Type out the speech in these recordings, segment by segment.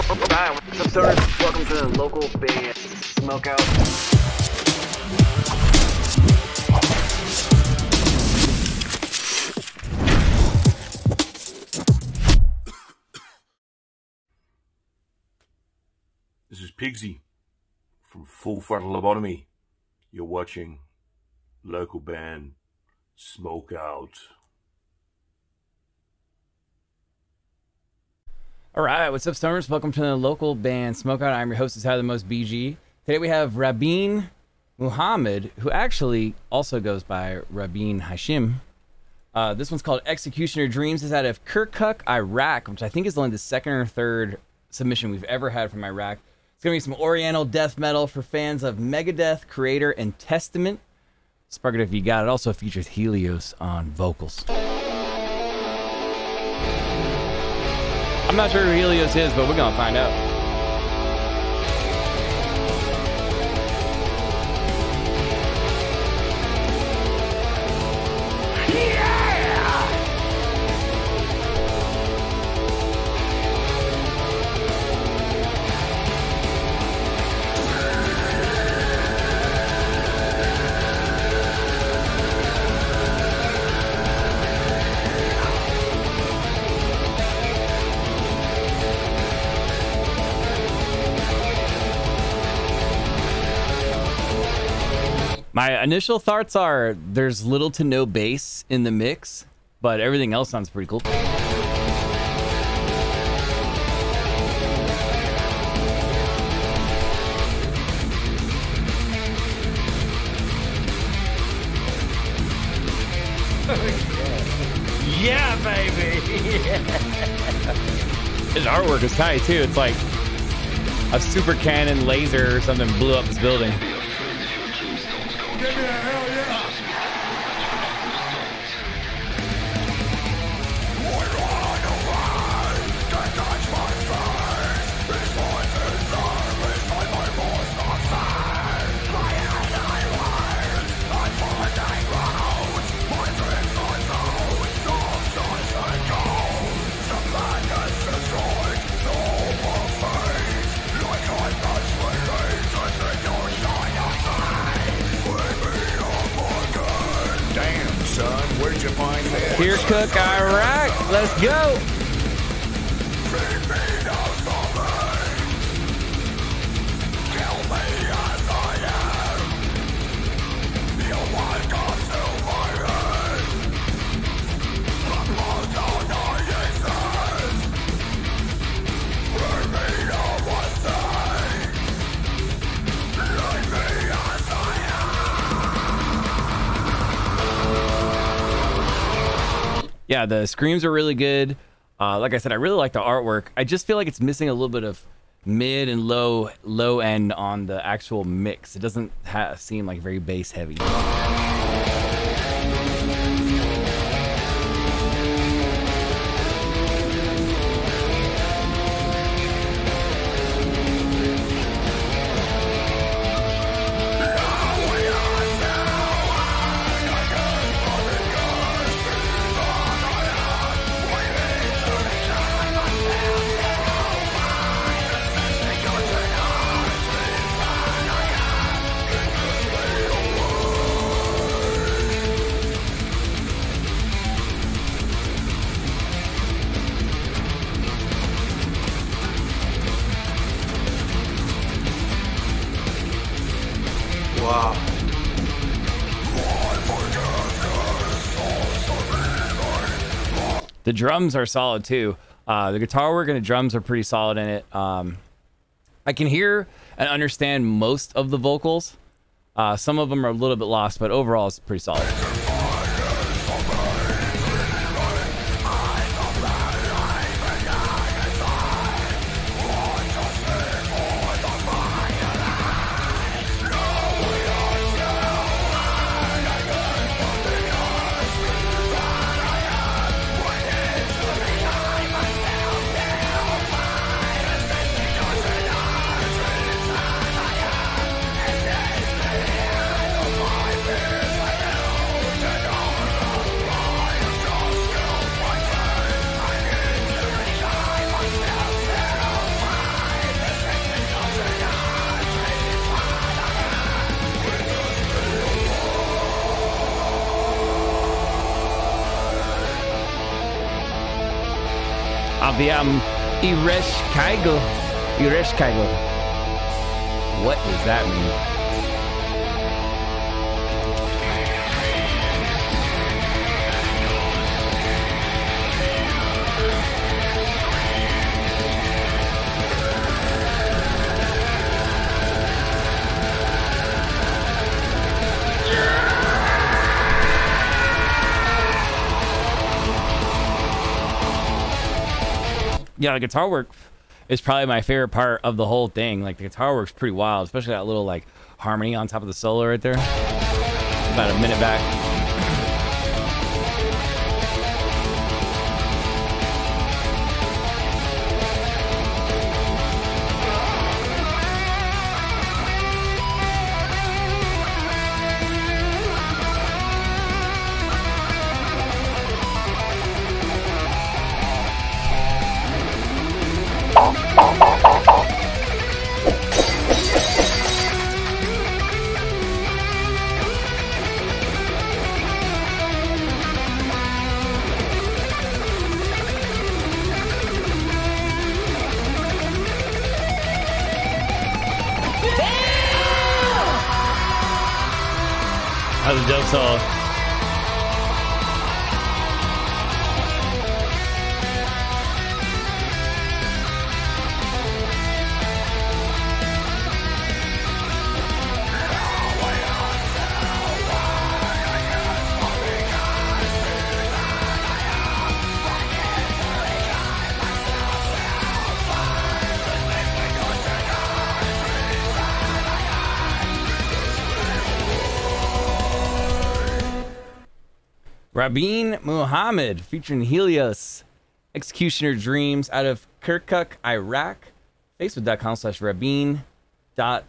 What's up, stoners? Welcome to the local band Smokeout. This is Pigsy from Full Frontal Lobotomy. You're watching local band Smoke Out. All right, what's up, Stoners? Welcome to the local band Smokeout. I'm your host, is How the Most BG. Today we have Rabeen Mohammed, who actually also goes by Rabeen Hashim. Uh, this one's called Executioner Dreams. is out of Kirkuk, Iraq, which I think is only the second or third submission we've ever had from Iraq. It's gonna be some Oriental death metal for fans of Megadeth, Kreator, and Testament. Spark it if you got it. Also features Helios on vocals. I'm not sure who Helios is, but we're gonna find out. My initial thoughts are there's little to no bass in the mix, but everything else sounds pretty cool. Yeah, baby. His artwork is tight too. It's like a super cannon laser or something blew up this building. Son, where'd you find? Kirkuk, Iraq. Let's go. Yeah, the screams are really good. Uh, like I said, I really like the artwork. I just feel like it's missing a little bit of mid and low low end on the actual mix. It doesn't seem like very bass heavy. The drums are solid too. Uh, the guitar work and the drums are pretty solid in it. Um, I can hear and understand most of the vocals. Uh, some of them are a little bit lost, but overall it's pretty solid. The album. Iresh Kaigo. What does that mean? Yeah, the guitar work is probably my favorite part of the whole thing. Like the guitar work's pretty wild, especially that little like harmony on top of the solo right there. About a minute back. That was a dope Rabeen Mohammed featuring Helios, Executioner Dreams out of Kirkuk, Iraq. Facebook.com slash Rabin dot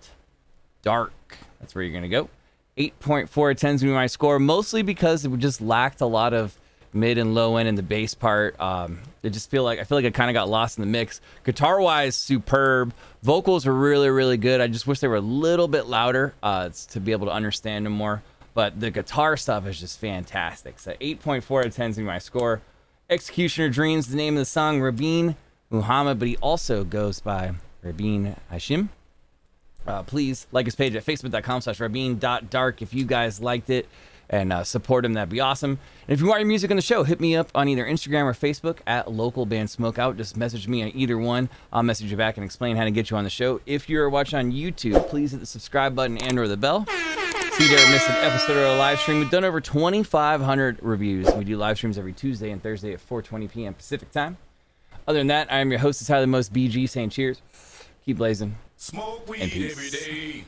dark. That's where you're going to go. 8.4 tends to be my score, mostly because it just lacked a lot of mid and low end in the bass part. Um, I just feel like I feel like I kind of got lost in the mix. Guitar wise, superb. Vocals were really, really good. I just wish they were a little bit louder uh, to be able to understand them more. But the guitar stuff is just fantastic. So 8.4 out of 10 is my score. Executioner Dreams, the name of the song, Rabeen Mohammed, but he also goes by Rabeen Hashim. Uh, please like his page at facebook.com slash rabin.dark if you guys liked it and uh, support him. That'd be awesome. And if you want your music on the show, hit me up on either Instagram or Facebook at local band smokeout. Just message me on either one. I'll message you back and explain how to get you on the show. If you're watching on YouTube, please hit the subscribe button and or the bell. You there, miss an episode or a live stream. We've done over 2,500 reviews. We do live streams every Tuesday and Thursday at 4:20 p.m. Pacific time. Other than that, I am your host, is Tyler the Most BG, saying cheers, keep blazing, Smoke And weed peace. every day.